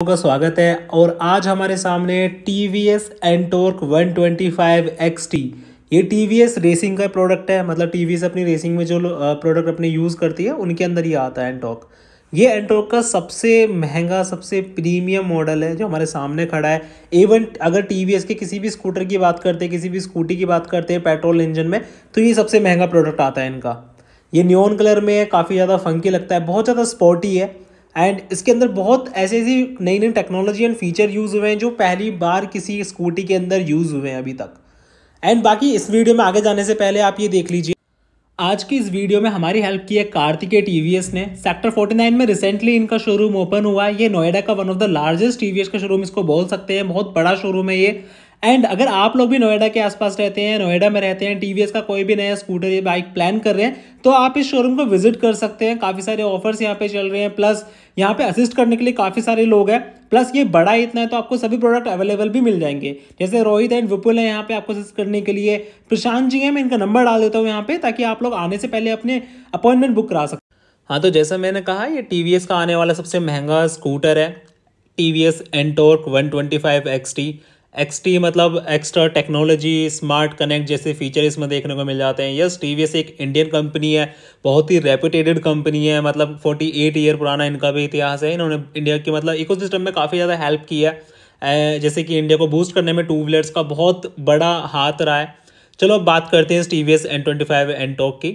का स्वागत है और आज हमारे सामने T V S Ntorq one twenty five X T ये टी वी एस रेसिंग का प्रोडक्ट है मतलब टी वी एस अपनी रेसिंग में जो प्रोडक्ट अपने यूज़ करती है, उनके अंदर ये आता है एनटॉक ये एनटॉक का सबसे महँगा, सबसे प्रीमियम मॉडल है जो हमारे सामने खड़ा है। इवन अगर टी वी एस के किसी भी स्कूटर की बात करते हैं, किसी भी स्कूटी की बात करते हैं पेट्रोल इंजन में तो ये सबसे महँगा प्रोडक्ट आता है इनका। ये न्योन कलर में काफ़ी ज़्यादा फंकी लगता है, बहुत ज़्यादा स्पॉटी है। एंड इसके अंदर बहुत ऐसी ऐसी नई नई टेक्नोलॉजी एंड फीचर यूज़ हुए हैं जो पहली बार किसी स्कूटी के अंदर यूज़ हुए हैं अभी तक। एंड बाकी इस वीडियो में आगे जाने से पहले आप ये देख लीजिए। आज की इस वीडियो में हमारी हेल्प की है कार्तिकेय टीवीएस ने। सेक्टर 49 में रिसेंटली इनका शोरूम ओपन हुआ है। ये नोएडा का one of the largest TVS का शोरूम इसको बोल सकते हैं। बहुत बड़ा शोरूम है ये। एंड अगर आप लोग भी नोएडा के आसपास रहते हैं, नोएडा में रहते हैं टीवीएस का कोई भी नया स्कूटर या बाइक प्लान कर रहे हैं तो आप इस शोरूम को विज़िट कर सकते हैं। काफ़ी सारे ऑफर्स यहाँ पे चल रहे हैं प्लस यहाँ पे असिस्ट करने के लिए काफ़ी सारे लोग हैं। प्लस ये बड़ा इतना है तो आपको सभी प्रोडक्ट अवेलेबल भी मिल जाएँगे। जैसे रोहित एंड विपुल है यहाँ पे आपको असिस्ट करने के लिए। प्रशांत जी है, मैं इनका नंबर डाल देता हूँ यहाँ पे, ताकि आप लोग आने से पहले अपने अपॉइंटमेंट बुक करा सकते हाँ तो जैसा मैंने कहा, ये टीवीएस का आने वाला सबसे महँगा स्कूटर है। T V S Ntorq one twenty five X T X T मतलब एक्स्ट्रा टेक्नोलॉजी स्मार्ट कनेक्ट जैसे फीचर इसमें देखने को मिल जाते हैं। यस टी वी एस एक इंडियन कंपनी है बहुत ही रेपुटेटेड कंपनी है मतलब फोर्टी एट ईयर पुराना इनका भी इतिहास है। इन्होंने इंडिया के मतलब इकोसिस्टम में काफ़ी ज़्यादा हेल्प की है। जैसे कि इंडिया को बूस्ट करने में टू व्हीलर्स का बहुत बड़ा हाथ रहा है। चलो अब बात करते हैं इस T V S N twenty five Ntorq की।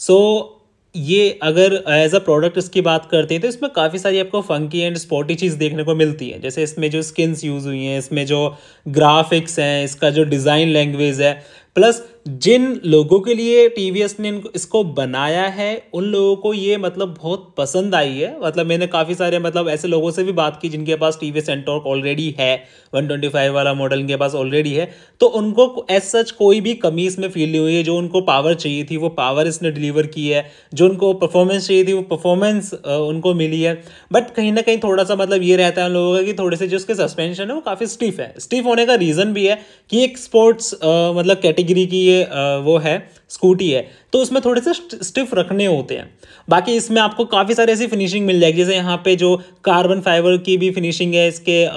सो so, ये अगर एज अ प्रोडक्ट इसकी बात करते हैं तो इसमें काफ़ी सारी आपको फंकी एंड स्पॉटी चीज़ देखने को मिलती है। जैसे इसमें जो स्किन्स यूज़ हुई हैं, इसमें जो ग्राफिक्स हैं, इसका जो डिज़ाइन लैंग्वेज है प्लस जिन लोगों के लिए टीवीएस ने इनको इसको बनाया है, उन लोगों को ये मतलब बहुत पसंद आई है। मतलब मैंने काफ़ी सारे मतलब ऐसे लोगों से भी बात की जिनके पास टी वी एंटॉर्क ऑलरेडी है 125 वाला मॉडल इनके पास ऑलरेडी है। तो उनको एज सच कोई भी कमी इसमें फील नहीं हुई है। जो उनको पावर चाहिए थी, वो पावर इसने डिलीवर की है। जो उनको परफॉर्मेंस चाहिए थी, वो परफॉर्मेंस उनको मिली है। बट कहीं ना कहीं थोड़ा सा मतलब ये रहता है उन लोगों का कि थोड़े से जो उसके सस्पेंशन है, वो काफ़ी स्टिफ है। स्टिफ होने का रीज़न भी है कि एक स्पोर्ट्स मतलब कैटेगरी की ये वो है स्कूटी है। तो उसमें थोड़े से स्टिफ रखने होते हैं। बाकी इसमें आपको काफ़ी सारी ऐसी फिनिशिंग मिल जाएगी जैसे यहाँ पे जो कार्बन फाइबर की भी फिनिशिंग है इसके आ,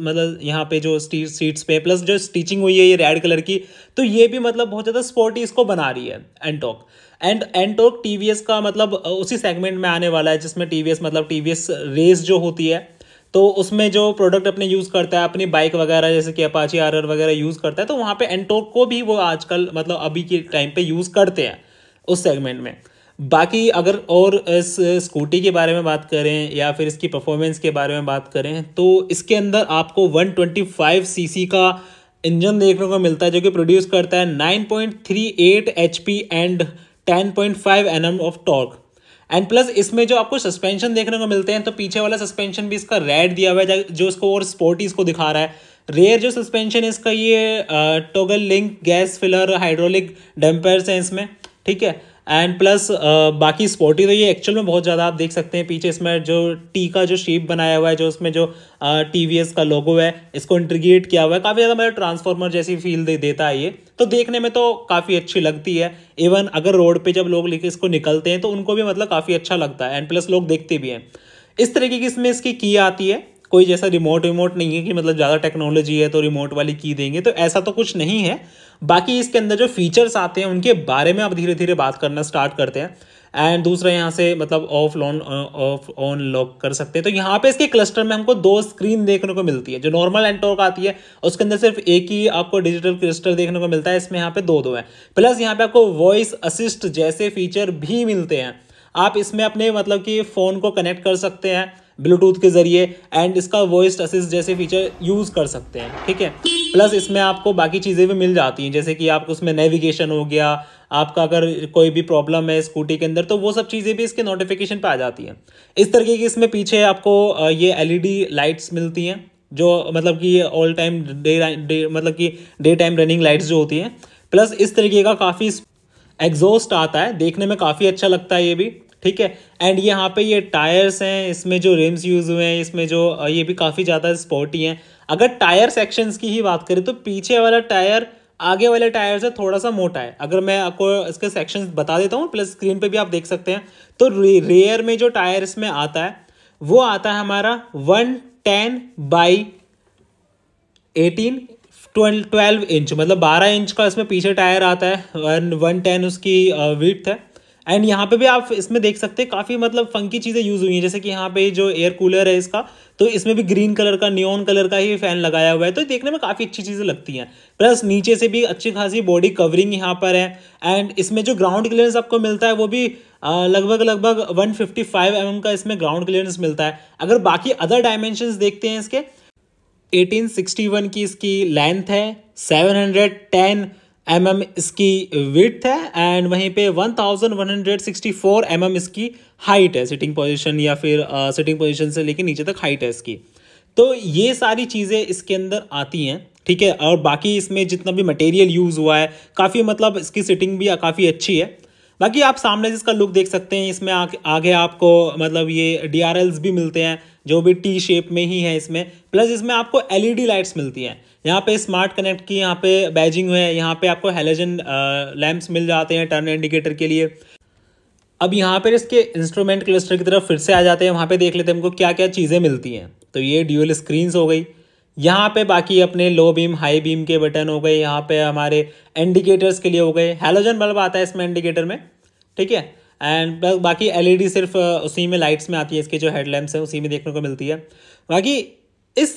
मतलब यहाँ पे जो सीट्स पे प्लस जो स्टिचिंग हुई है ये रेड कलर की तो ये भी मतलब बहुत ज़्यादा स्पोर्टी इसको बना रही है एंटॉक एंड एंटॉक टी का मतलब उसी सेगमेंट में आने वाला है जिसमें टीवीएस मतलब टीवीएस रेस जो होती है तो उसमें जो प्रोडक्ट अपने यूज़ करता है, अपनी बाइक वगैरह, जैसे कि अपाची आर वगैरह यूज़ करता है तो वहाँ पे एंटोक को भी वो आजकल मतलब अभी के टाइम पे यूज़ करते हैं, उस सेगमेंट में। बाकी अगर और इस स्कूटी के बारे में बात करें, या फिर इसकी परफॉर्मेंस के बारे में बात करें तो इसके अंदर आपको 125 सीसी का इंजन देखने को मिलता है, जो कि प्रोड्यूस करता है 9.38 HP and 10.5 NM of torque and plus इसमें जो आपको सस्पेंशन देखने को मिलते हैं तो पीछे वाला सस्पेंशन भी इसका रेड दिया हुआ है जो इसको और स्पोर्टी इसको दिखा रहा है। रेयर जो सस्पेंशन है, इसका ये toggle link gas filler hydraulic dampers हैं इसमें, ठीक है? एंड प्लस uh, बाकी स्पोर्टी तो ये एक्चुअल में बहुत ज़्यादा आप देख सकते हैं पीछे इसमें जो टी का जो शेप बनाया हुआ है जो उसमें जो टी वी एस का लोगो है इसको इंटीग्रेट किया हुआ है। काफ़ी ज़्यादा मतलब ट्रांसफॉर्मर जैसी फील दे देता है ये। तो देखने में तो काफ़ी अच्छी लगती है। इवन अगर रोड पे जब लोग लेके इसको निकलते हैं तो उनको भी मतलब काफ़ी अच्छा लगता है। एंड प्लस लोग देखते भी हैं। इस तरीके की इसमें इसकी की आती है। कोई जैसा रिमोट रिमोट नहीं है कि मतलब ज़्यादा टेक्नोलॉजी है तो रिमोट वाली की देंगे तो ऐसा तो कुछ नहीं है। बाकी इसके अंदर जो फीचर्स आते हैं, उनके बारे में आप धीरे धीरे बात करना स्टार्ट करते हैं। एंड दूसरा यहाँ से मतलब ऑफ़ लॉन ऑफ़ ऑन लॉक कर सकते हैं। तो यहाँ पे इसके क्लस्टर में हमको दो स्क्रीन देखने को मिलती है, जो नॉर्मल एंटोर्क आती है, उसके अंदर सिर्फ़ एक ही आपको डिजिटल क्लस्टर देखने को मिलता है, इसमें यहाँ पे दो दो है। प्लस यहाँ पे आपको वॉइस असिस्ट जैसे फीचर भी मिलते हैं। आप इसमें अपने मतलब कि फ़ोन को कनेक्ट कर सकते हैं। ब्लूटूथ के ज़रिए एंड इसका वॉइस असिस्ट जैसे फीचर यूज़ कर सकते हैं, ठीक है? प्लस इसमें आपको बाकी चीज़ें भी मिल जाती हैं, जैसे कि आपको उसमें नेविगेशन हो गया, आपका अगर कोई भी प्रॉब्लम है स्कूटी के अंदर तो वो सब चीज़ें भी इसके नोटिफिकेशन पे आ जाती हैं। इस तरीके की इसमें पीछे आपको ये एलईडी लाइट्स मिलती हैं, जो मतलब कि ऑल टाइम डे मतलब कि डे टाइम रनिंग लाइट्स जो होती हैं। प्लस इस तरीके का काफ़ी एग्जॉस्ट आता है, देखने में काफ़ी अच्छा लगता है ये भी। ठीक है? एंड यहाँ पे ये टायर्स हैं, इसमें जो रिम्स यूज़ हुए हैं, इसमें जो ये भी काफ़ी ज़्यादा स्पोर्टी हैं। अगर टायर सेक्शंस की ही बात करें तो पीछे वाला टायर आगे वाले टायर से थोड़ा सा मोटा है। अगर मैं आपको इसके सेक्शन बता देता हूँ प्लस स्क्रीन पे भी आप देख सकते हैं। तो रेयर में जो टायर इसमें आता है, वो आता है हमारा one ten by eighteen twelve inch मतलब बारह इंच का इसमें पीछे टायर आता है। वन वन टेन उसकी विथ है। एंड यहाँ पे भी आप इसमें देख सकते हैं, काफ़ी मतलब फंकी चीज़ें यूज़ हुई हैं। जैसे कि यहाँ पे जो एयर कूलर है इसका तो इसमें भी ग्रीन कलर का नियॉन कलर का ही फ़ैन लगाया हुआ है। तो देखने में काफ़ी अच्छी चीज़ें लगती हैं। प्लस नीचे से भी अच्छी खासी बॉडी कवरिंग यहाँ पर है। एंड इसमें जो ग्राउंड क्लियरेंस आपको मिलता है, वो भी लगभग लगभग 155 फिफ्टी mm का इसमें ग्राउंड क्लियरेंस मिलता है। अगर बाकी अदर डायमेंशन देखते हैं इसके 1861 की इसकी लेंथ है 710 एम mm इसकी विथ है एंड वहीं पे 1164 एम mm इसकी हाइट है सिटिंग पोजीशन या फिर सिटिंग uh, पोजीशन से लेके नीचे तक हाइट है इसकी। तो ये सारी चीज़ें इसके अंदर आती हैं ठीक है? और बाकी इसमें जितना भी मटेरियल यूज़ हुआ है काफ़ी मतलब इसकी सिटिंग भी काफ़ी अच्छी है। बाकी आप सामने जिसका लुक देख सकते हैं इसमें आ, आगे आपको मतलब ये डी भी मिलते हैं जो भी टी शेप में ही है इसमें प्लस इसमें आपको एलईडी लाइट्स मिलती हैं। यहाँ पे स्मार्ट कनेक्ट की यहाँ पे बैजिंग है। यहाँ पे आपको हेलोजन लैंप्स मिल जाते हैं टर्न इंडिकेटर के लिए। अब यहाँ पर इसके इंस्ट्रूमेंट क्लस्टर की तरफ़ फिर से आ जाते हैं। वहाँ पे देख लेते हैं हमको क्या क्या चीज़ें मिलती हैं। तो ये ड्यूअल स्क्रीन्स हो गई। यहाँ पे बाकी अपने लो बीम हाई बीम के बटन हो गए। यहाँ पे हमारे इंडिकेटर्स के लिए हो गए। हेलोजन बल्ब आता है इसमें इंडिकेटर में। ठीक है? एंड बाकी एलईडी सिर्फ़ उसी में लाइट्स में आती है। इसके जो हेडलैम्प्स हैं, उसी में देखने को मिलती है। बाकी इस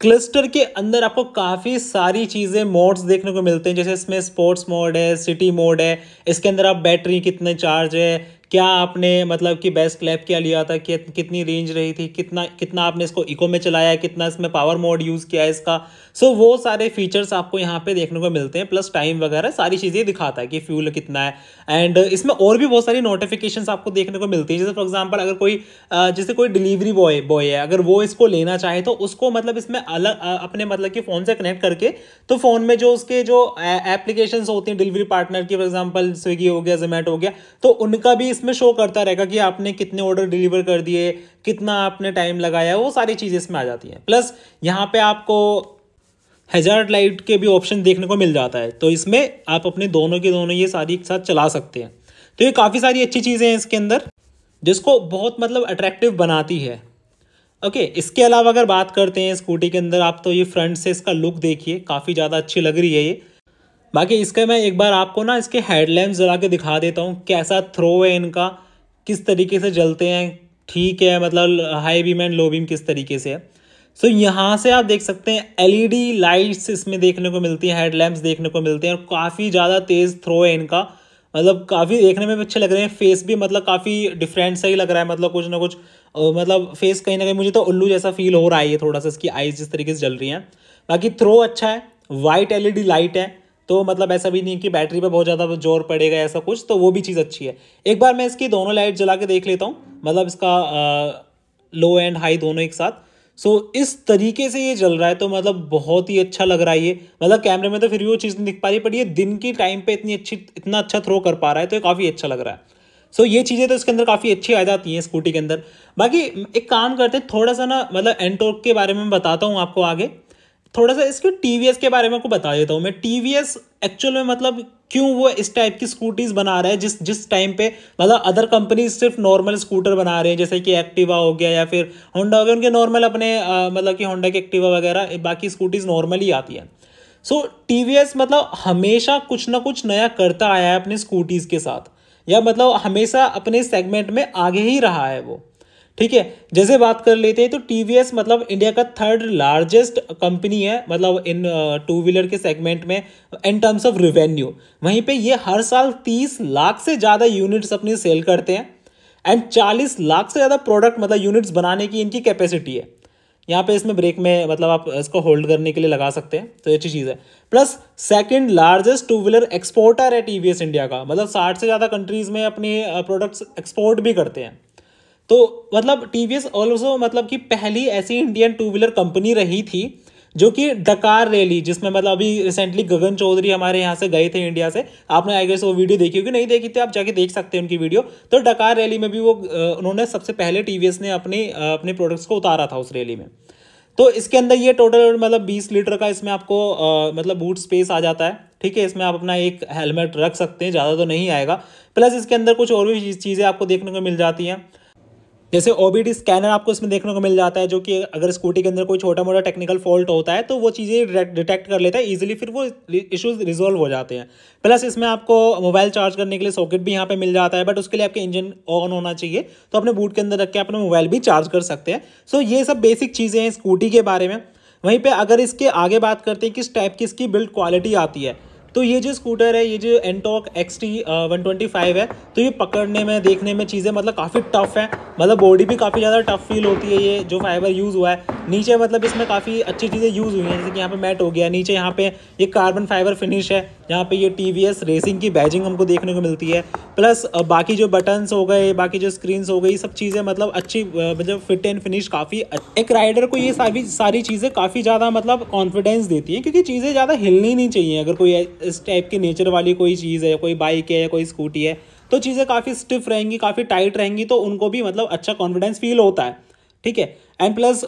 क्लस्टर के अंदर आपको काफ़ी सारी चीज़ें मोड्स देखने को मिलते हैं। जैसे इसमें स्पोर्ट्स मोड है सिटी मोड है, इसके अंदर आप बैटरी कितने चार्ज है क्या आपने मतलब कि बेस्ट क्लैप क्या लिया था? कि, कितनी रेंज रही थी? कितना कितना आपने इसको इको में चलाया कितना इसमें पावर मोड यूज़ किया है इसका? सो so, वो सारे फीचर्स आपको यहाँ पे देखने को मिलते हैं प्लस टाइम वगैरह सारी चीज़ें दिखाता है कि फ्यूल कितना है। एंड इसमें और भी बहुत सारी नोटिफिकेशन आपको देखने को मिलती है। जैसे फॉर एग्ज़ाम्पल अगर कोई जैसे कोई डिलीवरी बॉय बॉय है अगर वो इसको लेना चाहे तो उसको मतलब इसमें अलग अपने मतलब कि फ़ोन से कनेक्ट करके तो फ़ोन में जो उसके जो एप्लीकेशन होती हैं डिलीवरी पार्टनर की फॉर एग्ज़ाम्पल स्विगी हो गया जोमेटो हो गया तो उनका भी इसमें शो करता रहेगा कि आपने कितने ऑर्डर डिलीवर कर दिए कितना आपने टाइम लगाया वो सारी चीज़ें इसमें आ जाती हैं। प्लस यहाँ पे आपको हेजार्ड लाइट के भी ऑप्शन देखने को मिल जाता है। तो इसमें आप अपने दोनों के दोनों ये सारी एक साथ चला सकते हैं। तो ये काफ़ी सारी अच्छी चीज़ें हैं इसके अंदर जिसको बहुत मतलब अट्रैक्टिव बनाती है। ओके okay, इसके अलावा अगर बात करते हैं स्कूटी के अंदर आप तो ये फ्रंट से इसका लुक देखिए काफ़ी ज़्यादा अच्छी लग रही है ये। बाकी इसका मैं एक बार आपको ना इसके हेडलैम्प जला के दिखा देता हूँ कैसा थ्रो है इनका किस तरीके से जलते हैं ठीक है मतलब high beam and low beam किस तरीके से है। सो so, यहाँ से आप देख सकते हैं एलईडी लाइट्स इसमें देखने को मिलती हैं हेडलैम्प्स देखने को मिलते हैं और काफ़ी ज़्यादा तेज़ थ्रो है इनका। मतलब काफ़ी देखने में अच्छे लग रहे हैं फेस भी मतलब काफ़ी डिफरेंट सा ही लग रहा है मतलब कुछ ना कुछ मतलब फेस कहीं ना कहीं मुझे तो उल्लू जैसा फील हो रहा है थोड़ा सा इसकी आइज़ जिस तरीके से जल रही हैं। बाकी थ्रो अच्छा है वाइट एलईडी लाइट है तो मतलब ऐसा भी नहीं कि बैटरी पे बहुत ज़्यादा ज़ोर पड़ेगा ऐसा कुछ तो वो भी चीज़ अच्छी है। एक बार मैं इसकी दोनों लाइट जला के देख लेता हूँ मतलब इसका लो एंड हाई दोनों एक साथ। सो so, इस तरीके से ये जल रहा है तो मतलब बहुत ही अच्छा लग रहा है ये। मतलब कैमरे में तो फिर भी वो चीज़ नहीं दिख पा रही पर ये दिन की टाइम पे इतनी अच्छी इतना अच्छा थ्रो कर पा रहा है तो ये काफ़ी अच्छा लग रहा है। सो so, ये चीज़ें तो इसके अंदर काफ़ी अच्छी आ जाती हैं स्कूटी के अंदर। बाकी एक काम करते हैं थोड़ा सा ना मतलब एंटोक के बारे में बताता हूँ आपको आगे। थोड़ा सा इसके टीवीएस के बारे में आपको बता देता हूँ। मैं टीवीएस एक्चुअल में मतलब क्यों वो इस टाइप की स्कूटीज बना रहा है? जिस जिस टाइम पे मतलब अदर कंपनीज़ सिर्फ़ नॉर्मल स्कूटर बना रहे हैं, जैसे कि एक्टिवा हो गया या फिर होंडा हो गया, उनके नॉर्मल अपने मतलब कि होंडा की एक्टिवा वगैरह बाकी स्कूटीज नॉर्मल ही आती हैं। सो टीवीएस मतलब हमेशा कुछ ना कुछ नया करता आया है अपनी स्कूटीज़ के साथ। या मतलब हमेशा अपने सेगमेंट में आगे ही रहा है वो। ठीक है, जैसे बात कर लेते हैं तो टीवीएस मतलब इंडिया का थर्ड लार्जेस्ट कंपनी है मतलब इन टू व्हीलर के सेगमेंट में इन टर्म्स ऑफ़ रिवेन्यू वहीं पे ये हर साल तीस लाख से ज़्यादा यूनिट्स अपनी सेल करते हैं एंड चालीस लाख से ज़्यादा प्रोडक्ट मतलब यूनिट्स बनाने की इनकी कैपेसिटी है। यहाँ पे इसमें ब्रेक में मतलब आप इसको होल्ड करने के लिए लगा सकते हैं तो अच्छी चीज़ है। Plus second largest two wheeler exporter है टीवीएस इंडिया का मतलब साठ से ज़्यादा कंट्रीज़ में अपने प्रोडक्ट्स एक्सपोर्ट भी करते हैं। तो मतलब टी वी एस ऑल्सो मतलब कि पहली ऐसी इंडियन टू व्हीलर कंपनी रही थी जो कि डकार रैली जिसमें मतलब अभी रिसेंटली गगन चौधरी हमारे यहाँ से गए थे इंडिया से। आपने आई गेस वो वीडियो देखी होगी। नहीं देखी थी आप जाके देख सकते हैं उनकी वीडियो तो डकार रैली में भी वो उन्होंने सबसे पहले टीवीएस ने अपनी अपने प्रोडक्ट्स को उतारा था उस रैली में। तो इसके अंदर ये टोटल मतलब बीस लीटर का इसमें आपको आ, मतलब बूट स्पेस आ जाता है। ठीक है इसमें आप अपना एक हेलमेट रख सकते हैं ज़्यादा तो नहीं आएगा। प्लस इसके अंदर कुछ और भी चीज़ें आपको देखने को मिल जाती हैं। जैसे ओबीडी स्कैनर आपको इसमें देखने को मिल जाता है, जो कि अगर स्कूटी के अंदर कोई छोटा मोटा टेक्निकल फॉल्ट होता है तो वो चीज़ें डिटेक्ट कर लेता है इजीली फिर वो इश्यूज़ रिजोल्व हो जाते हैं। प्लस इसमें आपको मोबाइल चार्ज करने के लिए सॉकेट भी यहाँ पे मिल जाता है बट उसके लिए आपके इंजन ऑन होना चाहिए तो अपने बूट के अंदर रख के अपना मोबाइल भी चार्ज कर सकते हैं। सो ये सब बेसिक चीज़ें हैं स्कूटी के बारे में। वहीं पे अगर इसके आगे बात करते हैं, किस टाइप की इसकी बिल्ड क्वालिटी आती है तो ये जो स्कूटर है, ये जो एनटॉक एक्स टी है तो ये पकड़ने में, देखने में चीज़ें मतलब काफ़ी टफ है। मतलब बॉडी भी काफ़ी ज़्यादा टफ फील होती है ये, जो फाइबर यूज़ हुआ है। नीचे मतलब इसमें काफ़ी अच्छी चीज़ें यूज़ हुई हैं, जैसे कि यहाँ पे मैट हो गया, नीचे यहाँ पे ये कार्बन फाइबर फिनिश है। जहाँ पे ये टीवीएस रेसिंग की बैजिंग हमको देखने को मिलती है। प्लस बाकी जो बटन्स हो गए, बाकी जो स्क्रीन हो गई सब चीज़ें मतलब अच्छी मतलब फिट एंड फिनिश काफ़ी एक राइडर को ये सारी सारी चीज़ें काफ़ी ज़्यादा मतलब कॉन्फिडेंस देती है, क्योंकि चीज़ें ज़्यादा हिलनी नहीं चाहिए। अगर कोई इस टाइप की नेचर वाली कोई चीज़ है, कोई बाइक है या कोई स्कूटी है तो चीज़ें काफ़ी स्टिफ रहेंगी, काफ़ी टाइट रहेंगी तो उनको भी मतलब अच्छा कॉन्फिडेंस फील होता है। ठीक है? एंड प्लस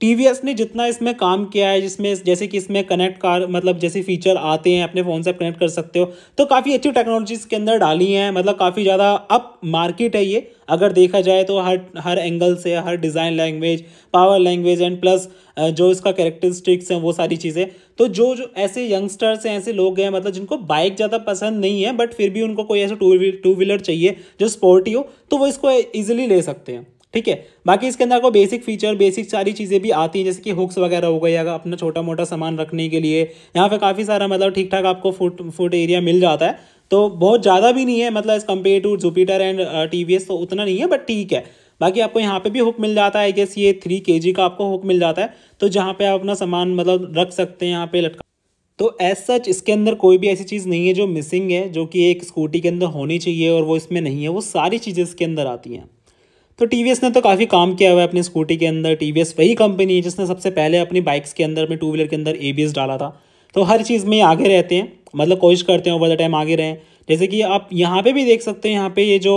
TVS ने जितना इसमें काम किया है, जिसमें जैसे कि इसमें कनेक्ट कार मतलब जैसे फीचर आते हैं, अपने फ़ोन से आप कनेक्ट कर सकते हो तो काफ़ी अच्छी टेक्नोलॉजी इसके अंदर डाली हैं मतलब काफ़ी ज़्यादा अप मार्केट है ये। अगर देखा जाए तो हर हर एंगल से, हर design language power language and plus जो इसका कैरेक्टरिस्टिक्स हैं, वो सारी चीज़ें। तो जो जो ऐसे यंगस्टर्स हैं, ऐसे लोग हैं मतलब जिनको बाइक ज़्यादा पसंद नहीं है बट फिर भी उनको कोई ऐसा टू टू व्हीलर चाहिए जो स्पोर्टी हो तो वो इसको ईजिली ले सकते हैं। ठीक है? बाकी इसके अंदर आपको बेसिक फीचर बेसिक सारी चीज़ें भी आती हैं, जैसे कि हुक्स वगैरह हो गई अगर अपना छोटा मोटा सामान रखने के लिए। यहाँ पे काफ़ी सारा मतलब ठीक ठाक आपको फुट फुट एरिया मिल जाता है। तो बहुत ज़्यादा भी नहीं है मतलब as compare to Jupiter and T V तो उतना नहीं है बट ठीक है। बाकी आपको यहाँ पे भी हुक मिल जाता है गेस ये थ्री के जी का आपको हुक मिल जाता है। तो जहाँ पे आप अपना सामान मतलब रख सकते हैं, यहाँ पे लटका तो एज सच इसके अंदर कोई भी ऐसी चीज़ नहीं है जो मिसिंग है, जो कि एक स्कूटी के अंदर होनी चाहिए और वो इसमें नहीं है, वो सारी चीज़ें इसके अंदर आती हैं। तो TVS ने तो काफ़ी काम किया हुआ है अपनी स्कूटी के अंदर। TVS वही कंपनी है जिसने सबसे पहले अपनी बाइक्स के अंदर, अपने टू व्हीलर के अंदर ABS डाला था। तो हर चीज़ में आगे रहते हैं। मतलब कोशिश करते हैं ओवर द टाइम आगे रहें। जैसे कि आप यहाँ पे भी देख सकते हैं, यहाँ पे ये जो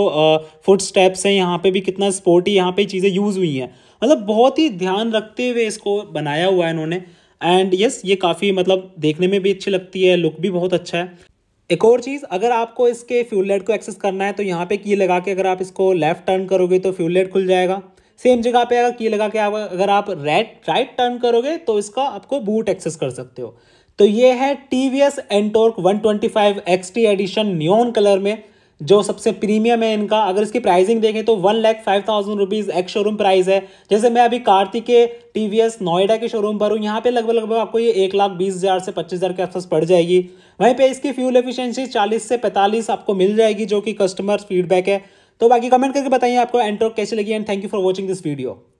फुट स्टेप्स हैं, यहाँ पे भी कितना स्पोर्टी यहाँ पे चीज़ें यूज़ हुई हैं। मतलब बहुत ही ध्यान रखते हुए इसको बनाया हुआ है इन्होंने। एंड यस ये काफ़ी मतलब देखने में भी अच्छी लगती है लुक भी बहुत अच्छा है। एक और चीज़, अगर आपको इसके फ्यूल लाइट को एक्सेस करना है तो यहाँ पे की लगा के अगर आप इसको लेफ़्ट टर्न करोगे तो फ्यूल लाइट खुल जाएगा। सेम जगह पे अगर की लगा के आप, अगर आप राइट राइट टर्न करोगे तो इसका आपको बूट एक्सेस कर सकते हो। तो ये है T V S Ntorq one twenty five edition neon colour में। जो सबसे प्रीमियम है इनका, अगर इसकी प्राइसिंग देखें तो one lakh five thousand rupees ex showroom price है। जैसे मैं अभी कार्तिक के टीवीएस नोएडा के शोरूम पर हूँ, यहाँ पे लगभग लगभग आपको ये एक लाख बीस हज़ार से पच्चीस हज़ार के आसपास पड़ जाएगी। वहीं पे इसकी फ्यूल एफिशिएंसी चालीस से पैंतालीस आपको मिल जाएगी, जो कि कस्टमर फीडबैक है। तो बाकी कमेंट करके बताइए आपको एंट्रो कैसे लगी and thank you for watching this video